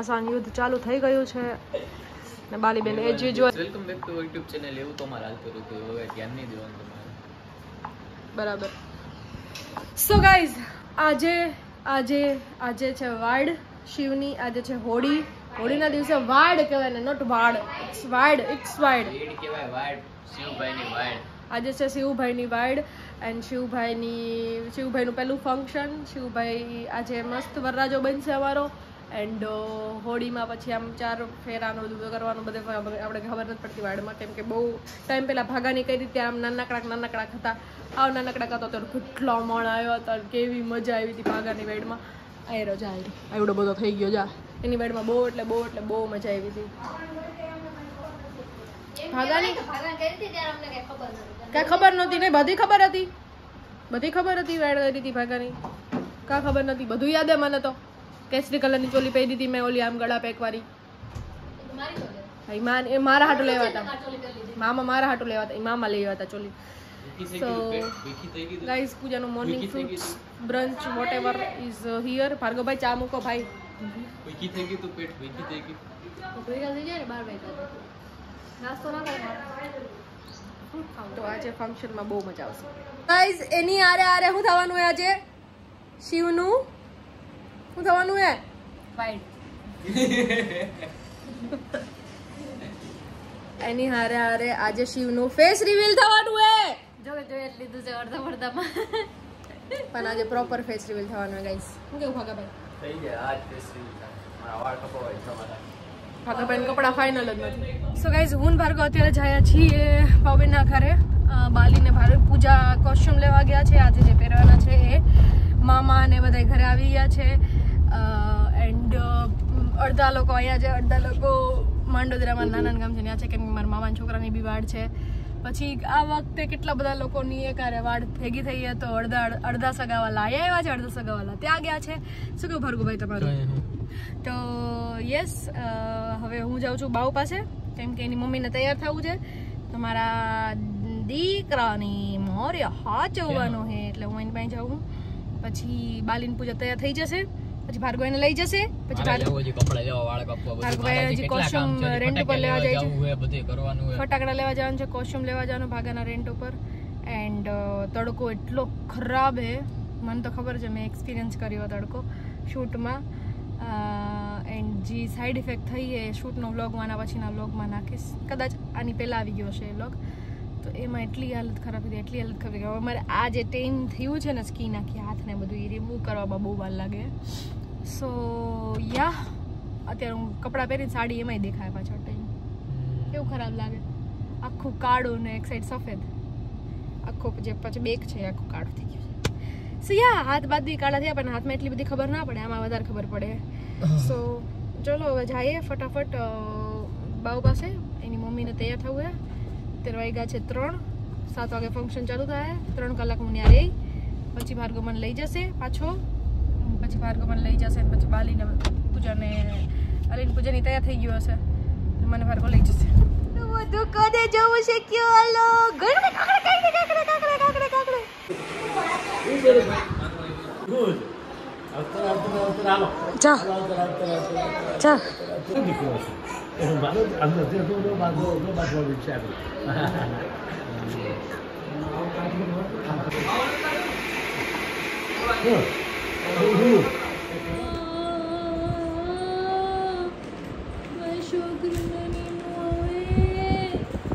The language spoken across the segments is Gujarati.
ઘમાસાન યુદ્ધ ચાલુ થઈ ગયું છે. ને બાલીબેન એ જે જો welcome back to YouTube channel એવું તો અમારે હાલતું હતું હવે ધ્યાન નહીં દેવાનું તમારે. બરાબર. સો ગાઈઝ આજે આજે આજે છે વાડ શિવની આજે છે હોળી. હોળીના દિવસે વાડ કહેવાય ને નોટ વાડ. ઇટ્સ વાડ ઇટ્સ વાડ. કહેવાય વાડ શિવભાઈની વાડ. આજે છે શિવભાઈની વાડ એન્ડ શિવભાઈની શિવભાઈનું પહેલું ફંક્શન શિવભાઈ આજે મસ્ત વરરાજો બનશે અમારો. એન્ડ હોળીમાં પછી આમ ચાર ફેરાનું બધું કરવાનું, બધે આપણે ખબર નથી પડતી વાડમાં, કેમ કે બહુ ટાઈમ પહેલાં ભાગાની કઈ રીતે આમ નાનકડાક નાનકડાક હતા. આવ નાનકડાક હતો તો કેટલો મણ આવ્યો હતો કેવી મજા આવી હતી ભાગાની વાડમાં. આયરો રજા આવી આવડો બધો થઈ ગયો, જા. એની વેડમાં બહુ એટલે બહુ એટલે બહુ મજા આવી હતી. ભાગાની? કાંઈ ખબર નહોતી નહીં, બધી ખબર હતી. બધી ખબર હતી વેડ કરી હતી ભાગાની. કાંઈ ખબર નથી બધું યાદ મને તો. કેસરી કલરની ચોલી પહેરી હતી મેં ઓલી આમ ગળા પેકવાળી. હા, ઈ એ મારા હાટું લેવા હતા મામા મારા હાટું લેવા હતા મામા લેવા હતા ચોલી. ગયું guys પૂજાનું morning fruits brunch whatever is here Bhargavbhai ચા મૂકો ભાઈ. ભીખી થઈ ગયું તું પેટ ભીખી થઈ ગયું. તો. આજે ફંક્શનમાં બહુ મજા આવશે. ગાઈઝ એની આરે આરે શું થવાનું હે આજે? શિવનું શું થવાનું હે? એની હારે હારે આજે શિવનું ફેસ રિવીલ થવાનું હે. એટલું છે અડધા અડધામાં. પણ આજે પ્રોપર ફેસ રિવીલ થવાનું હે ગાઈસ શું કેવું ભાગાભાઈ? થઈ ગયા આજ ફેસ્ટિવલ મારા વાળ કપાવાય તમારા ભાગાભાઈ કપડા ફાઇનલ જ નથી. સો ગાઈઝ હું ભાર્ગવ અત્યારે જયા છીએ ભાવબેનના ઘરે. બાલીને ભારે પૂજા કોસ્ચ્યુમ લેવા ગયા છે. આજે જે પહેરવાના છે એ મામા ને બધા ઘરે આવી ગયા છે. એન્ડ અડધા લોકો અહીંયા છે અડધા લોકો માંડોદરામાં નાના ગામ છે ત્યાં છે કેમ કે મારા મામાના છોકરાની બી વાડ છે. પછી આ વખતે કેટલા બધા લોકોની એક એકારે વાડ ભેગી થઈ છે તો અડધા અડધા સગાવાલા અહીંયા આવ્યા છે અડધા સગાવાલા ત્યાં ગયા છે. શું કહ્યું ભાર્ગવભાઈ તમારું? તો યસ હવે હું જાઉં છું બાઉ પાસે કેમ કે એની મમ્મીને તૈયાર થવું છે. તો મારા દીકરાની મોર્ય હાચવવાનું છે એટલે હું એની પાસે જાઉં પછી બાલીન પૂજા તૈયાર થઈ જશે. પછી ભાર્ગવ લઈ જશે પછી ભાર્ગવભાઈ હજી છે rent ઉપર લેવા જાય છે. ફટાકડા લેવા જવાનું છે કોસ્ચ્યુમ લેવા જવાનું ભાગાના રેન્ટ ઉપર. એન્ડ તડકો એટલો ખરાબ હે મને તો ખબર છે મેં એક્સપિરિયન્સ કર્યો તડકો શૂટમાં. એન્ડ જે સાઈડ ઇફેક્ટ થઈ એ શૂટનો વ્લોગમાં આના પછીના વ્લોગમાં નાખીશ. કદાચ આની પહેલાં આવી ગયો છે એ વ્લોગ તો એમાં એટલી હાલત ખરાબ હતી એટલી હાલત ખરાબ હવે મારે આ જે ટેન થયું છે ને સ્કીન આખી હાથને બધું એ રિમૂવ કરવામાં બહુ વાર લાગે. સો યા અત્યારે હું કપડાં પહેરીને સાડી એમાંય દેખાય પાછળ ટાઈમ કેવું ખરાબ લાગે? આખું કાળું ને એક સાઈડ સફેદ. આખું જે પછી બેક છે આખું કાળું થઈ ગયું છે. સો યા હાથ બાદ બી કાળા થયા પણ હાથમાં એટલી બધી ખબર ના પડે આમાં વધારે ખબર પડે. સો ચલો હવે જઈએ ફટાફટ બાઉ પાસે. એની મમ્મીને તૈયાર થવું હે. અત્યારે વાગ્યા છે ત્રણ. સાત વાગે ફંક્શન ચાલુ થાય. ત્રણ કલાક હું ત્યાં રહી. પછી ભાર્ગવ મને લઈ જશે પાછો. પછી ભાર્ગવ મને લઈ જશે અને પછી બાલીને પૂજાને બાલીની પૂજાની તૈયાર થઈ ગયું હશે. મને ભાર્ગવ લઈ જશે. બધું કદે જવું છે કયો હાલો? ગણને કાકડે કાકડે કાકડે કાકડે કાકડે જા. જા.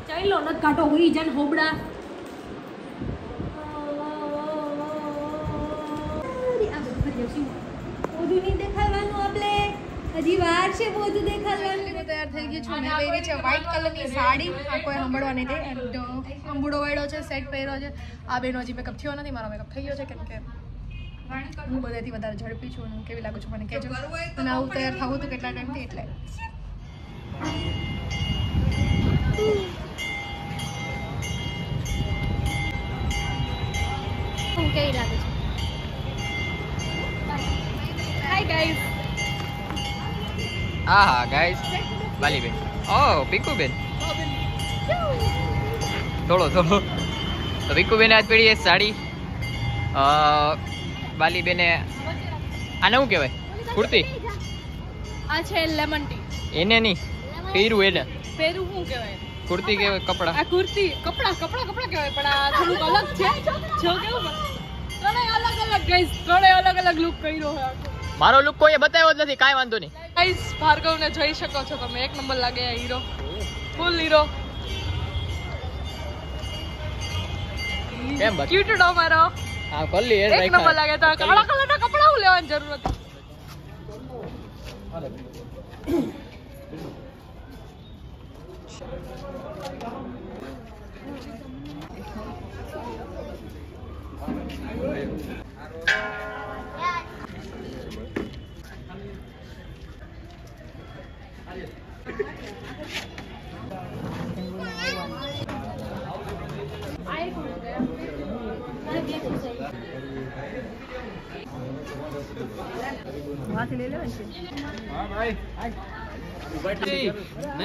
ચાલો ન કાઢો હોઈ જાન હોબડા બધું નહીં દેખાડવાનું આપણે? હજી વાર છે બધું દેખાડવાનું. તૈયાર થઈ ગયું છું પહેરી છે વ્હાઈટ કલરની સાડી. આ કોઈ સાંભળવા નહીં દે. એન્ડ અંબુડો વાળ્યો છે સેટ પહેર્યો છે. આ બેનો હજી મેકઅપ થયો નથી મારો મેકઅપ થઈ ગયો છે કેમ કે હું બધાથી વધારે ઝડપી છું હું કેવી લાગુ છું મને કહેજો. અને આવું તૈયાર થવું હતું કેટલા ટાઈમથી એટલે. હું કેવી લાગે છે? હાય ગાઈઝ હા હા ગાઈઝ બાલીબેન ઓ પીકુબેન થોડો થોડો. તો પીકુબેને આજ એ સાડી. અ, બાલીબેને આને શું કહેવાય? કુર્તી? આ છે લેમન ટી એને નહીં પહેરું એને. પહેરું શું કહેવાય? કુર્તી કે કપડા. આ કુર્તી કપડા કપડા કપડા કહેવાય પણ આ થોડુંક અલગ છે. જો કેવું ત્રણેય અલગ અલગ ગાઈસ ત્રણેય અલગ અલગ લુક કર્યો છે મારો લુક કોઈએ બતાવ્યો જ નથી કાઈ વાંધો નહીં. ગાઈસ ભાર્ગવને જોઈ શકો છો તમે એક નંબર લાગે આ હીરો ફૂલ હીરો કેમ ક્યુટ ડો મારો. हां खोल लिए एक नंबर लगा था काला कलर का कपड़ा हो लेवन जरूरत है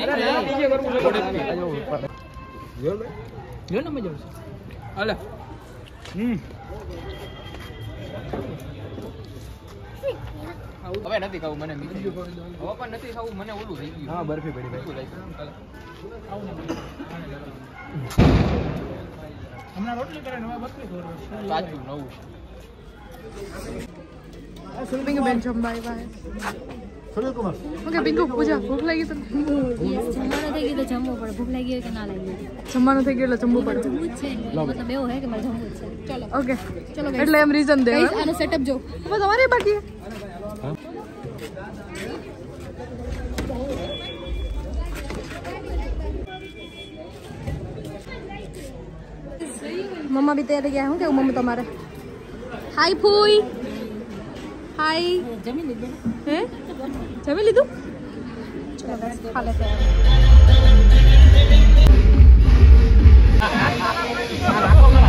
કલરના કપડા હું લેવાની જરૂર હતી હવે નથી ખાવું મને હવે પણ નથી ખાવું મને ઓલું થઈ ગયું હા બરફી પડી મીઠું લાગ્યું. સાચું નવું પિંકુ બેન જમવા આવ્યા ઓકે પિંકુ પૂજા ભૂખ લાગી તને જમવાનું થઈ ગયું તો જમવું પડે. ભૂખ લાગી હોય કે ના લાગી જમવાનું થઈ ગયું એટલે જમવું પડે. જમવું જ છે. મતલબ એવું હે કે મારે જમવું જ છે. ચલો. ઓકે. ચલો એટલે એમ રીઝન દે અને સેટઅપ જો. બસ અમારે બાકી. મમ્મા બી તૈયાર ગયા શું કેવું મમ્મી તમારે હાય ફૂઈ હાય જમી લીધું હે જમી લીધું ચલો બસ ખાલે કપડા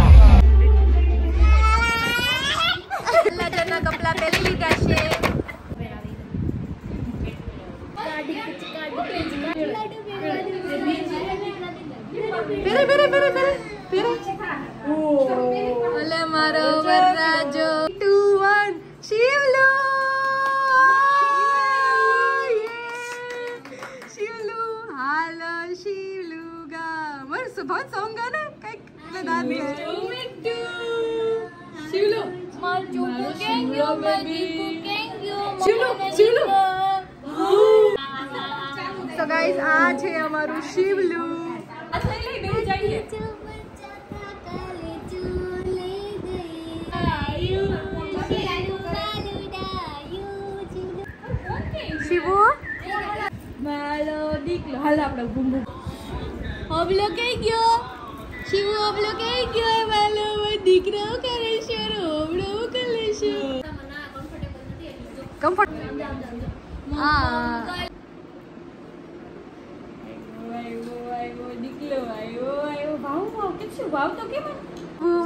દીકરો હાલ આપણે ભૂમ હબલો કઈ ગયો? શિવ હબલો કઈ ગયો? મારો દીકરો કરે છે રોબડો કરે છે. કમ્ફર્ટ હા.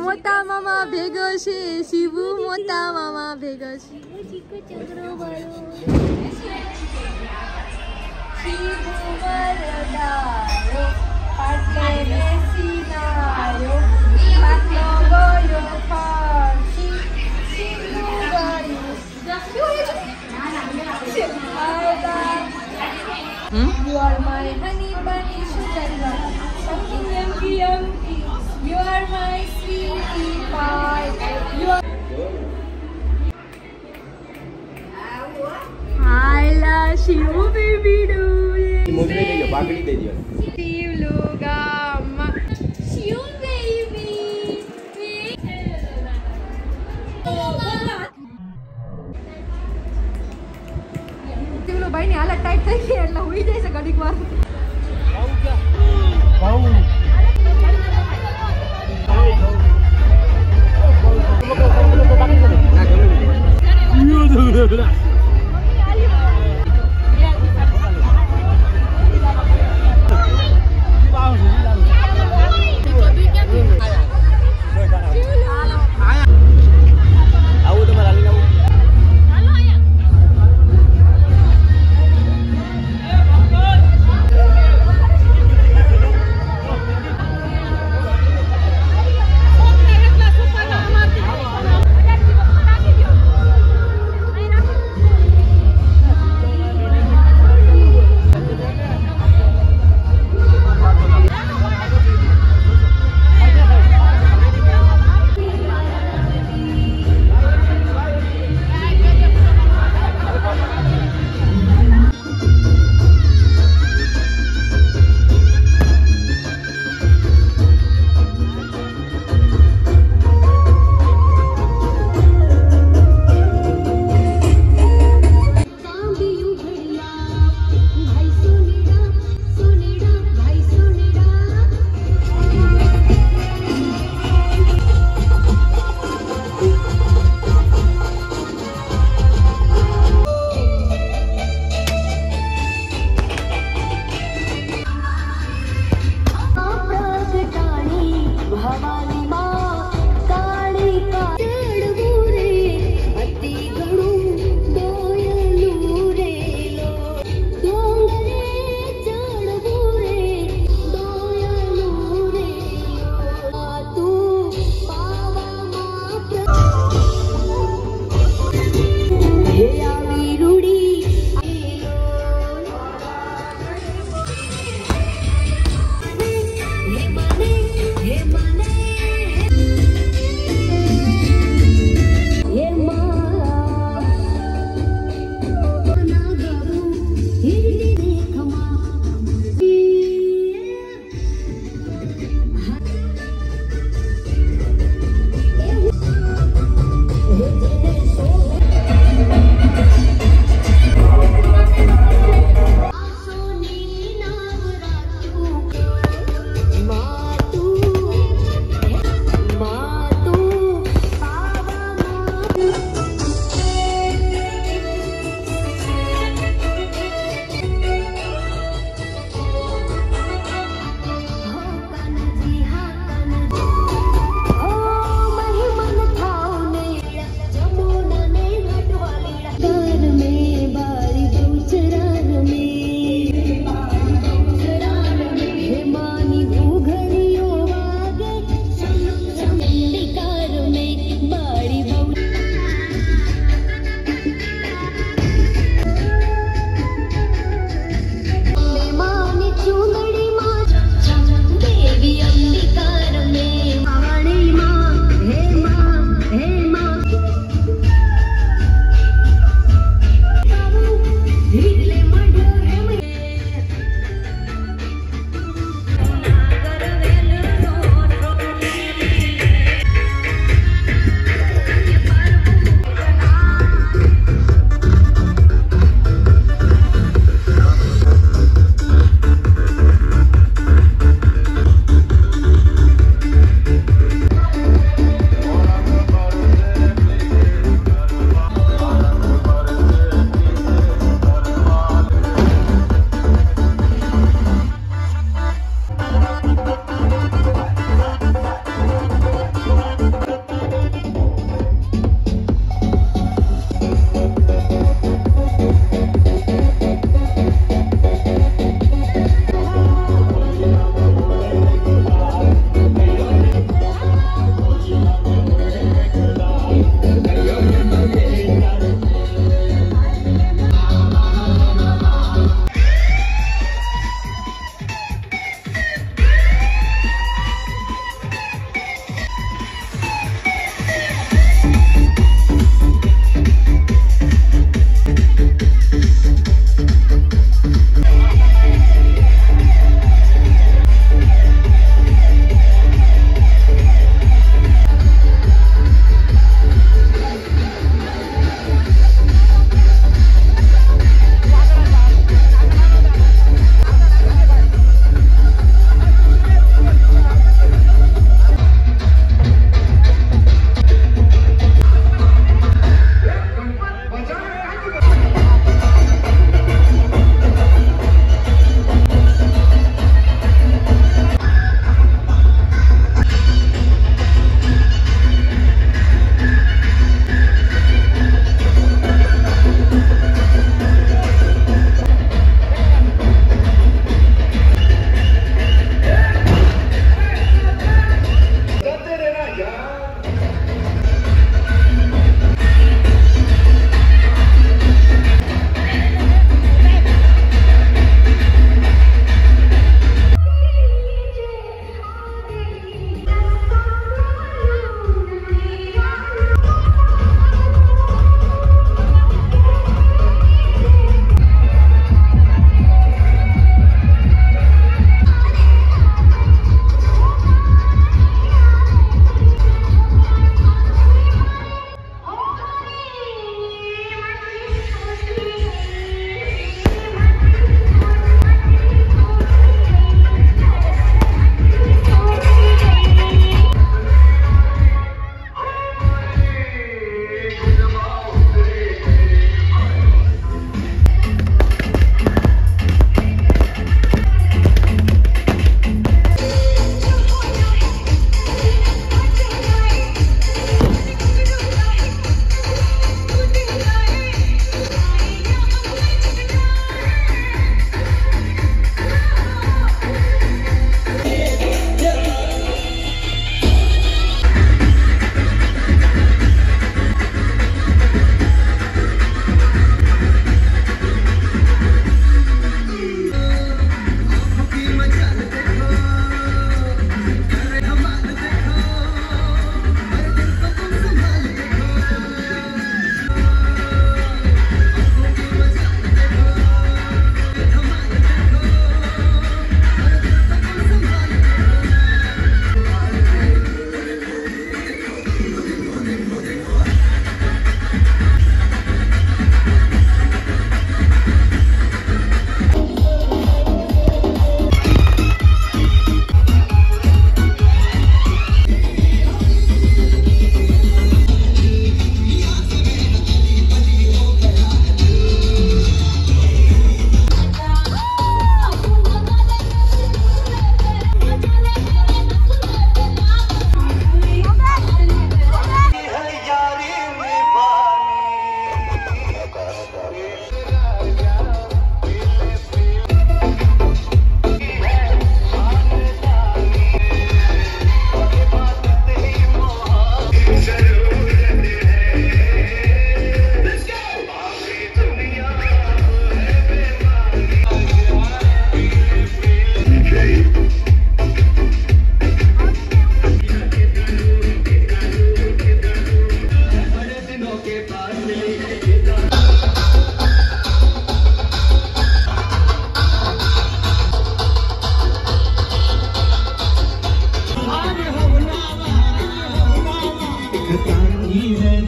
મોટા મામા ભેગો છે શિવુ મોટા મામા ભેગો છે. बाकड़ी दे दियो शिव लूगा अम्मा शिव बेबी तिवलो भाई ने हालत टाइट થઈ ગઈ એટલે હોઈ જાય છે ઘડીક વાર ભાવ ક્યાં ભાવ Yeah, dude, look at that.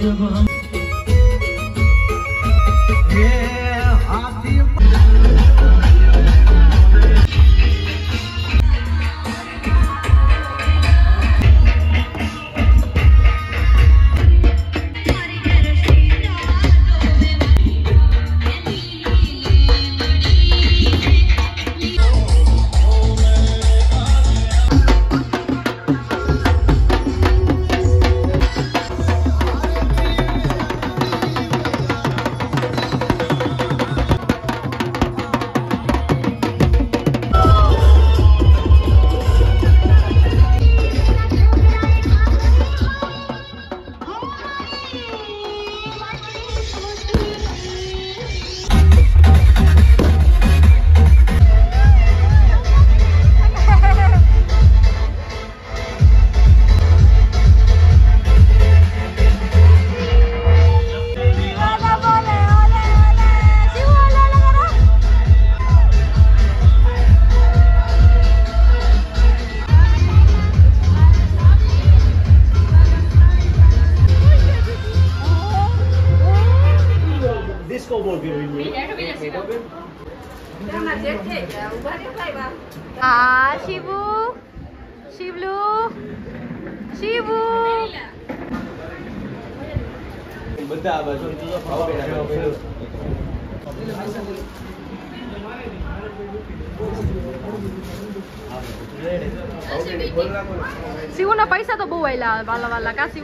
Devon. Ah, Shibu, Shiblu, Shibu. Si una paisa te puedo bala, bala, casi.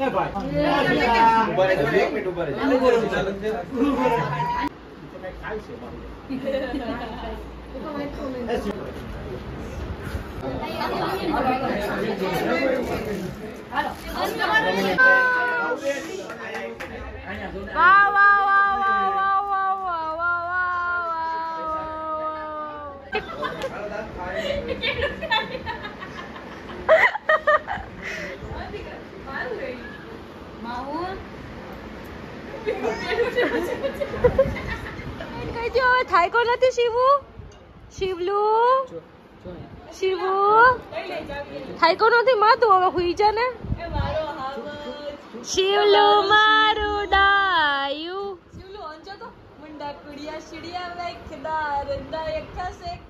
એ ભાઈ. એક મિનિટ ઊભા રહેજો. વાહ. হাই করলা তো শিবু। শিবলু। শিবু। হাই করো তুই মা, তো বাবা হুই জানে। শিবলু মারু ডায়ু। শিবলু অঞ্চ তো। মুন্ডা কুড়িয়া শিড়িয়া বেখদা রন্দা একা সেক